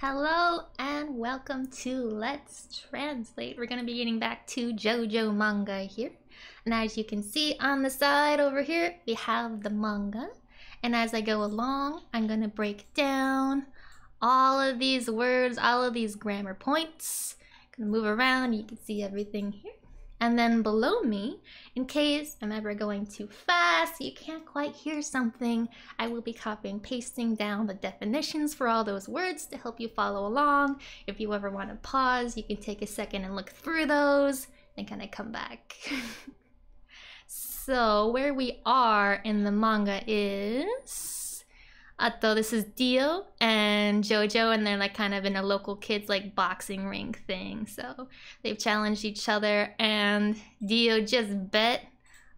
Hello and welcome to Let's Translate. We're going to be getting back to JoJo manga here. And as you can see on the side over here, we have the manga. And as I go along, I'm going to break down all of these words, all of these grammar points. Gonna move around, you can see everything here. And then below me, in case I'm ever going too fast, you can't quite hear something, I will be copying pasting down the definitions for all those words to help you follow along. If you ever want to pause, you can take a second and look through those and kind of come back. so where we are in the manga is Ato, this is Dio and Jojo, and they're like kind of in a local kids like boxing ring thing. So they've challenged each other, and Dio just bet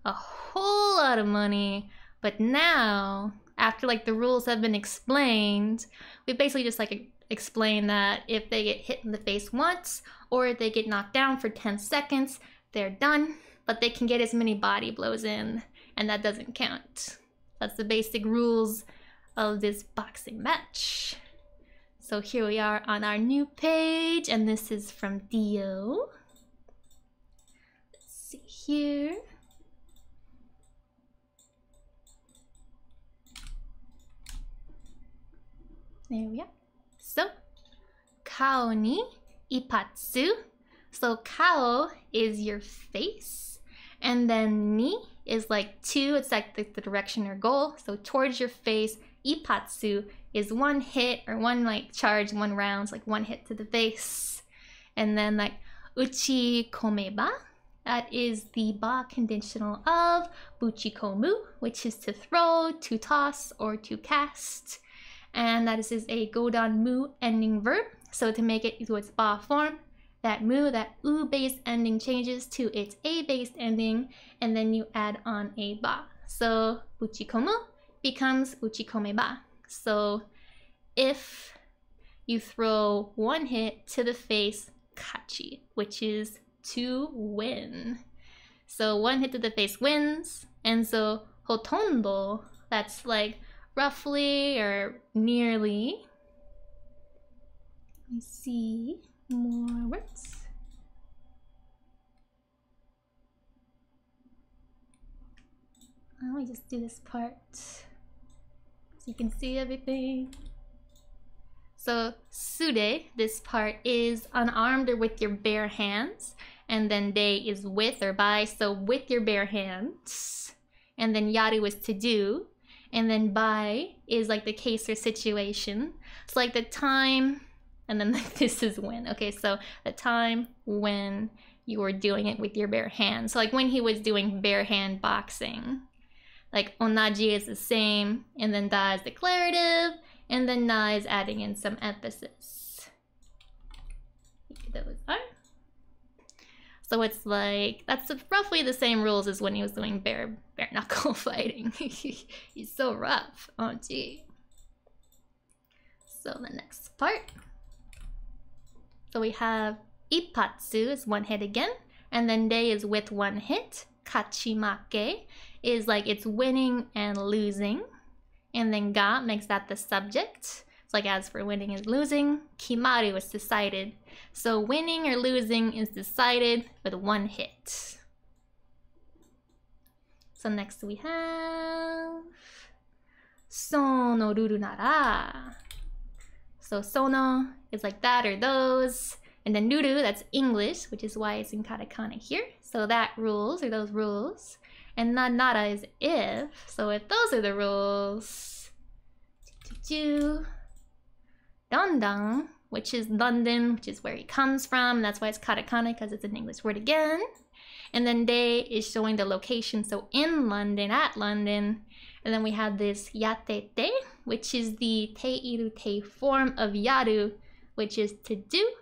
a whole lot of money. But now, after like the rules have been explained, we basically just like explain that if they get hit in the face once or if they get knocked down for 10 seconds, they're done. But they can get as many body blows in, and that doesn't count. That's the basic rules of this boxing match. So here we are on our new page, and this is from Dio. Let's see here. There we are. So, kao ni ipatsu. So kao is your face, and then ni is like two. It's like the, the direction or goal. So towards your face, Ipatsu is one hit or one like charge, one rounds, like one hit to the face. And then like Uchi Komeba, that is the ba conditional of Buchikomu, which is to throw, to toss, or to cast. And that is, is a Godan Mu ending verb. So to make it to its ba form, that mu, that u based ending changes to its a based ending, and then you add on a ba. So Buchikomu becomes uchikomeba. So if you throw one hit to the face, kachi, which is to win. So one hit to the face wins, and so hotondo, that's like roughly or nearly. Let me see more words. Let me just do this part so you can see everything. So sude, this part is unarmed or with your bare hands. And then de is with or by, so with your bare hands. And then yaru is to do. And then by is like the case or situation. It's like the time, and then this is when. Okay, so the time when you were doing it with your bare hands. So like when he was doing bare hand boxing like onaji is the same, and then da is declarative, and then na is adding in some emphasis. Those are. So it's like, that's roughly the same rules as when he was doing bare, bare knuckle fighting. He's so rough. Oh, gee. So the next part. So we have Ipatsu is one hit again, and then De is with one hit. Kachimake is like it's winning and losing. And then ga makes that the subject. It's like as for winning and losing, kimaru is decided. So winning or losing is decided with one hit. So next we have sono ruru nara. So sono is like that or those. And then ruru, that's English, which is why it's in katakana here. So that rules, or those rules. And nara is if. So if those are the rules, Rondon, which is London, which is where he comes from. That's why it's katakana, because it's an English word again. And then de is showing the location, so in London, at London. And then we have this yatete, which is the te iru te form of yaru, which is to do.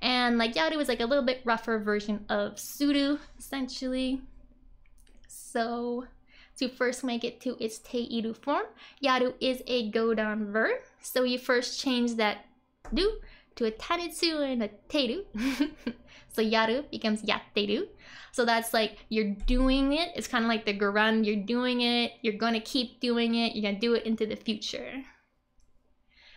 And like yaru is like a little bit rougher version of suru, essentially. So to first make it to its te iru form, yaru is a godan verb. So you first change that do to a tanitsu and a teru. so yaru becomes yatteru. So that's like you're doing it. It's kind of like the gerund. You're doing it. You're gonna keep doing it. You're gonna do it into the future.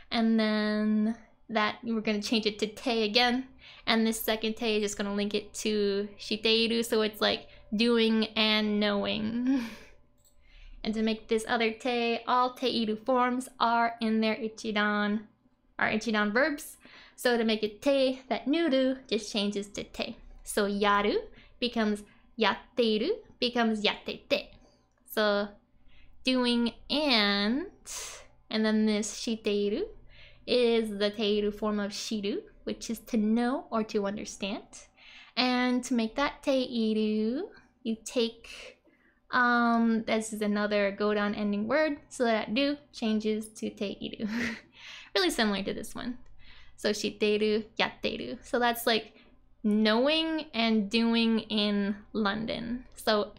And then that we're gonna change it to te again. And this second te is just gonna link it to shiteiru, so it's like doing and knowing. and to make this other te, all teiru forms are in their ichidan, are ichidan verbs. So to make it te, that nuru just changes to te. So yaru becomes yatteru, becomes yattete. So doing and, and then this shiteiru is the teiru form of shiru, which is to know or to understand. And to make that teiru, you take, um, this is another godan ending word, so that do changes to teiru. really similar to this one. So shiteru, yatteru. So that's like knowing and doing in London. So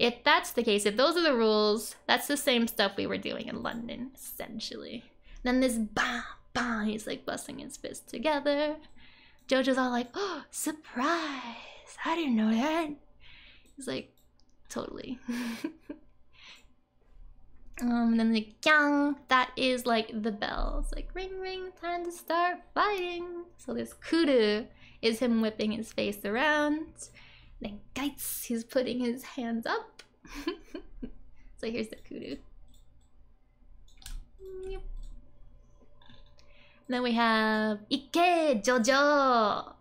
if that's the case, if those are the rules, that's the same stuff we were doing in London, essentially. Then this bam, bam, he's like busting his fists together. Jojo's all like, oh, surprise! I didn't know that. He's like, totally. um, then the kyang, that is like the bell. It's like ring ring, time to start fighting. So this kuru is him whipping his face around. Then Geitz, he's putting his hands up. so here's the kuru. Yep. Then we have Ike Jojo.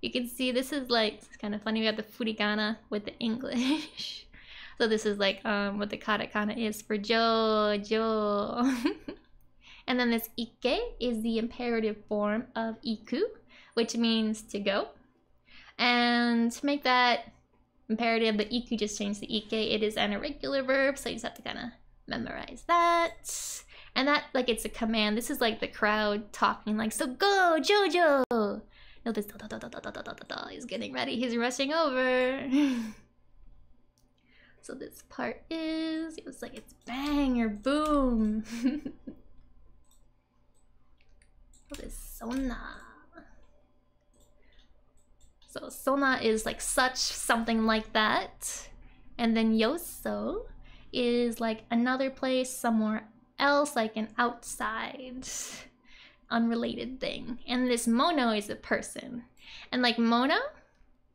You can see this is like, it's kind of funny, we have the furigana with the English. so this is like um, what the katakana is for Jojo. and then this Ike is the imperative form of Iku, which means to go. And to make that imperative, the Iku just changed the Ike. It is an irregular verb, so you just have to kind of memorize that. And that, like, it's a command. This is like the crowd talking, like, so go, Jojo! No, this da, da, da, da, da, da, da, da, he's getting ready, he's rushing over. So this part is, it was like, it's bang or boom. oh, this sona. So sona is like such, something like that. And then yoso is like another place somewhere else, like an outside, unrelated thing. And this mono is a person. And like mono,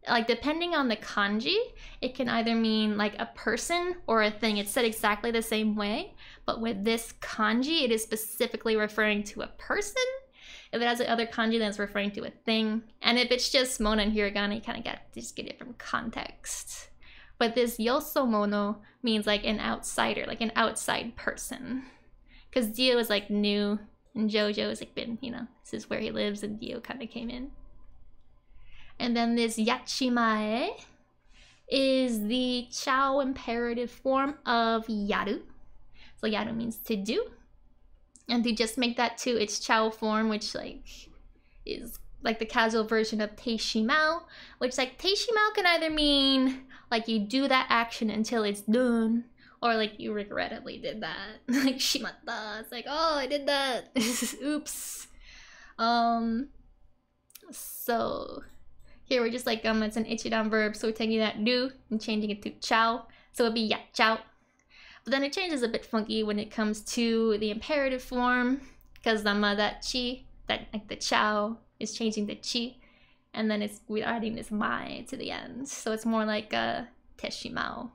like depending on the kanji, it can either mean like a person or a thing. It's said exactly the same way, but with this kanji, it is specifically referring to a person. If it has the other kanji, then it's referring to a thing. And if it's just mono and hiragana, you kind of got to just get it from context. But this yosomono means like an outsider, like an outside person. Because Dio is like new and Jojo has like been, you know, this is where he lives and Dio kind of came in. And then this yachimae is the Chow imperative form of yaru. So yaru means to do. And to just make that to its Chow form, which like is like the casual version of teishimao, which like teishimao can either mean like you do that action until it's done, or like you regrettably did that. like shimatta. It's like, oh, I did that. Oops. Um. So here we're just like um, it's an ichidan verb, so we're taking that do and changing it to chow. So it'd be ya chow. But then it changes a bit funky when it comes to the imperative form, because um, uh, that chi, that like the chow is changing the chi, and then it's we're adding this mai to the end. So it's more like a teshimao.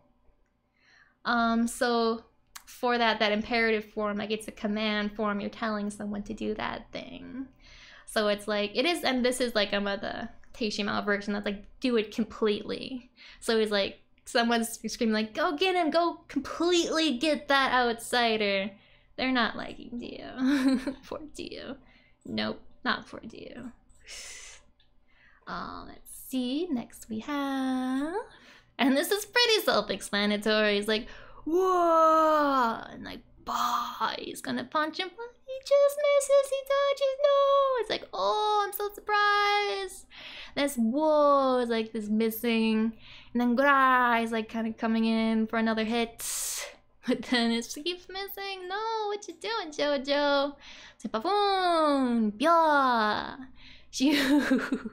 Um, so for that, that imperative form, like it's a command form, you're telling someone to do that thing. So it's like, it is, and this is like a the Teishima version that's like, do it completely. So he's like, someone's screaming like, go get him, go completely get that outsider. They're not liking Dio. for Dio. Nope, not for Dio. Uh, let's see, next we have... And this is pretty self-explanatory. He's like, whoa, and like, bah, he's gonna punch him, he just misses, he touches, no. It's like, oh, I'm so surprised. This whoa is like this missing. And then gra is like kind of coming in for another hit. But then it just keeps missing. No, what you doing, Jojo? Pas bon. Bien. Shoo.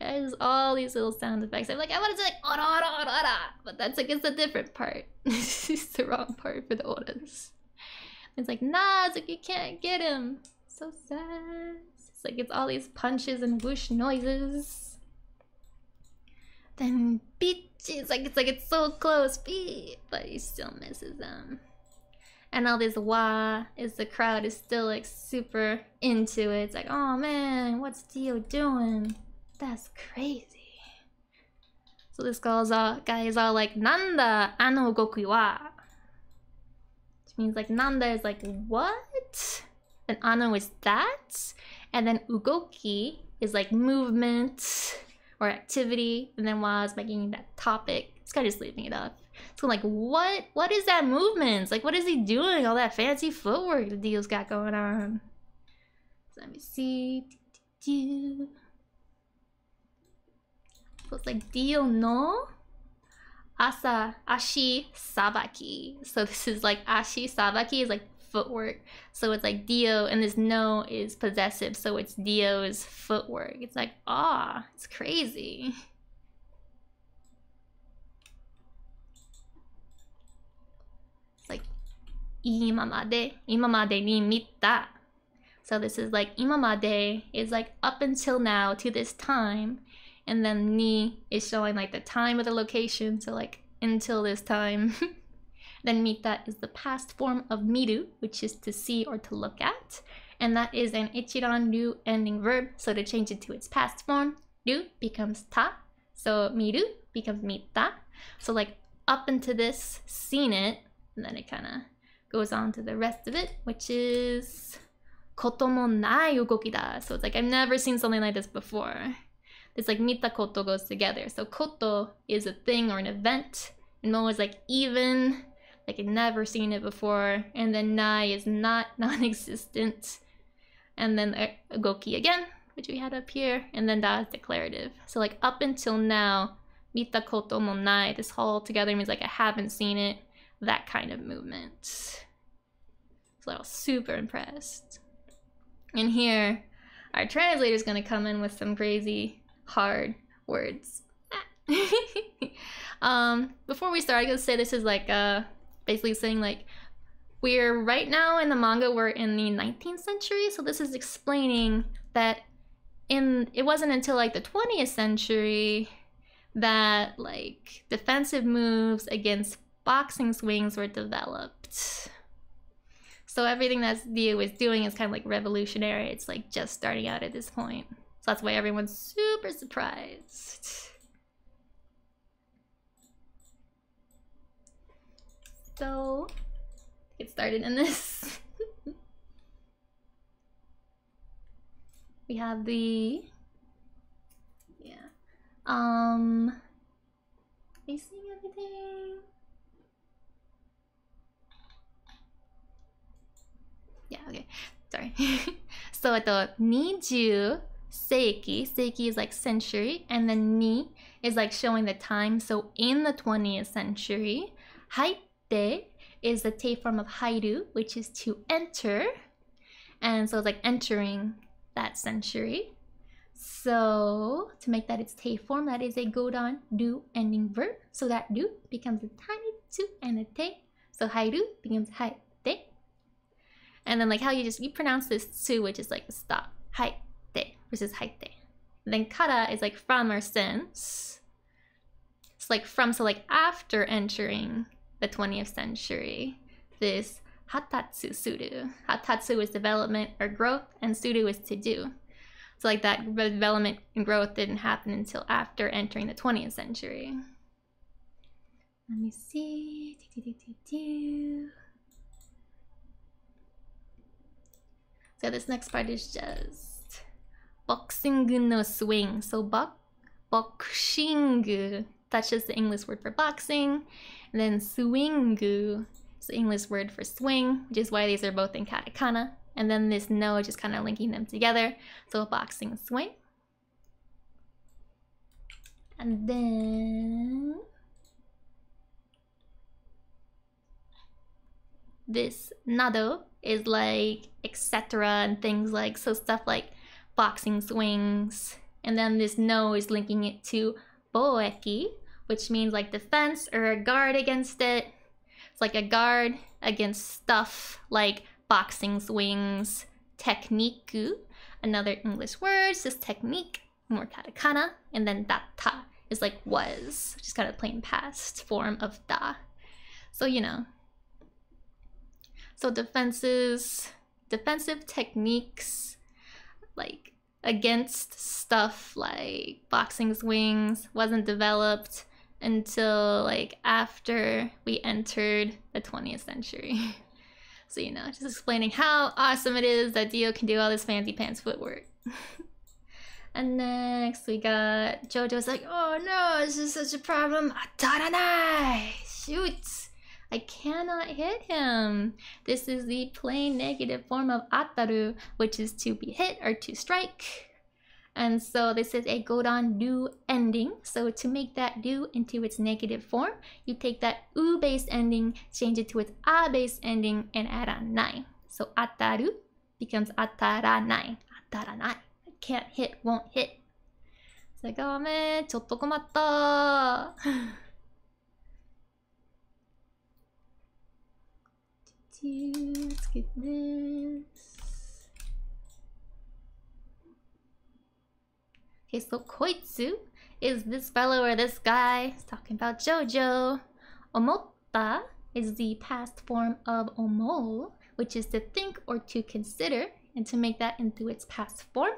There's all these little sound effects. I'm like, I want to say like, ora, ora, ora. But that's like, it's a different part. it's the wrong part for the oras. It's like, nah, it's like you can't get him. So sad. It's like it's all these punches and whoosh noises. Then it's like it's like it's so close, beat, but he still misses them. And all this wah is the crowd is still like super into it. It's like, oh man, what's Dio doing? That's crazy. So this guy's all, guy is all like, Nanda ano goku wa. Which means like Nanda is like, what? And ano is that. And then ugoki is like movement or activity. And then wa is making that topic. It's kind of just leaving it up. So like, what? What is that movement? Like, what is he doing? All that fancy footwork the deal's got going on. So let me see. do So it's like Dio no Asa Ashi Sabaki. So this is like Ashi Sabaki is like footwork. So it's like Dio and this no is possessive. So it's Dio's footwork. It's like, ah, it's crazy. It's like imamade, imamade ni mita. So this is like imamade is like up until now to this time and then ni is showing like the time of the location, so like until this time. then mita is the past form of miru, which is to see or to look at, and that is an ichidan ryu ending verb, so to change it to its past form, ryu becomes ta, so miru becomes mita. So like up into this, seen it, and then it kind of goes on to the rest of it, which is kotomo nai ugoki da. So it's like I've never seen something like this before. It's like mita koto goes together. So koto is a thing or an event, and mo is like even, like I've never seen it before, and then nai is not non-existent, and then uh, goki again, which we had up here, and then da is declarative. So like up until now, mita koto mo nai, this whole together means like I haven't seen it, that kind of movement. So I was super impressed. And here, our translator is going to come in with some crazy hard words. um, before we start, I gotta say this is like uh, basically saying like we're right now in the manga we're in the 19th century, so this is explaining that in it wasn't until like the 20th century that like defensive moves against boxing swings were developed. So everything that Dio is doing is kind of like revolutionary. It's like just starting out at this point. So that's why everyone's super surprised. So, get started in this. we have the, yeah, um, are you seeing everything? Yeah, okay, sorry. so, えっと、20 seiki. Seiki is like century, and then ni is like showing the time. So in the 20th century, haite is the te form of hairu, which is to enter. And so it's like entering that century. So to make that its te form, that is a godan do ending verb. So that do becomes a tiny tu and a te. So hairu becomes haite. And then like how you just you pronounce this tu, which is like stop. Haite versus haite. Then kara is like from or since. It's like from, so like after entering the 20th century, this hatatsu suru. Hatatsu is development or growth, and suru is to do. So like that development and growth didn't happen until after entering the 20th century. Let me see. So this next part is just boxing no swing. So bok, boxing, that's just the English word for boxing. And then swing is the English word for swing, which is why these are both in katakana. And then this no just kind of linking them together. So boxing swing. And then this nado is like etc and things like so stuff like boxing swings. And then this no is linking it to boeki, which means like defense or a guard against it. It's like a guard against stuff like boxing swings, technique, another English word, just technique, more katakana, and then datta is like was, just kind of plain past form of da. So you know. So defenses, defensive techniques, like against stuff like boxing swings wasn't developed until like after we entered the 20th century. so you know, just explaining how awesome it is that Dio can do all this fancy pants footwork. and next we got JoJo's like, oh no, this is such a problem. Ataranai! Shoot! I cannot hit him. This is the plain negative form of ataru, which is to be hit or to strike. And so this is a godan do ending. So to make that do into its negative form, you take that u based ending, change it to its a based ending, and add a nai. So ataru becomes ataranai. Ataranai. I can't hit, won't hit. It's like, oh man, ちょっと困った。 Let's get this. Okay, so koitsu is this fellow or this guy. He's talking about Jojo. Omotta is the past form of omo, which is to think or to consider. And to make that into its past form,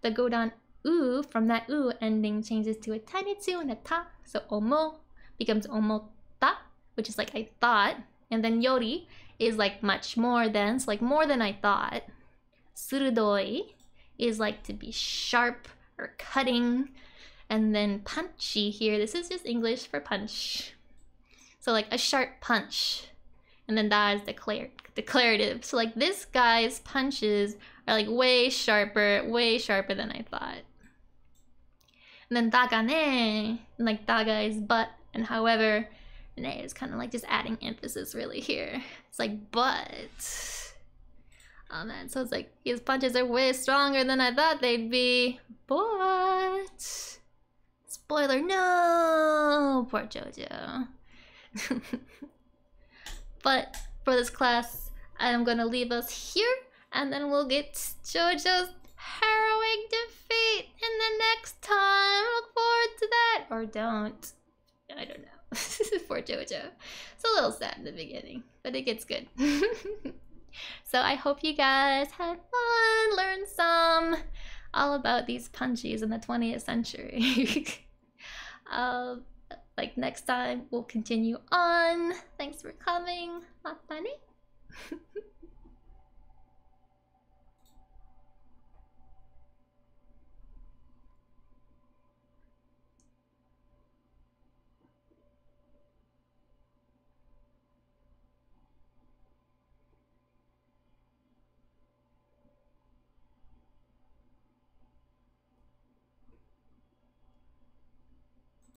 the godan u from that u ending changes to a tiny tsu and a ta. So omo becomes omotta, which is like I thought. And then yori is like much more than, like more than I thought. Surudoi is like to be sharp or cutting. And then punchy here, this is just English for punch. So like a sharp punch. And then that is declared declarative. So like this guy's punches are like way sharper, way sharper than I thought. And then dagane, like daga is but, and however, ne is kind of like just adding emphasis really here. It's like but. Um, oh man, so it's like his punches are way stronger than I thought they'd be. But spoiler, no, poor JoJo. but for this class, I'm gonna leave us here, and then we'll get JoJo's harrowing defeat in the next time. Look forward to that, or don't. I don't know. for JoJo, it's a little sad in the beginning, but it gets good. So I hope you guys had fun, learned some all about these punchies in the 20th century. uh, like next time, we'll continue on. Thanks for coming. Matane.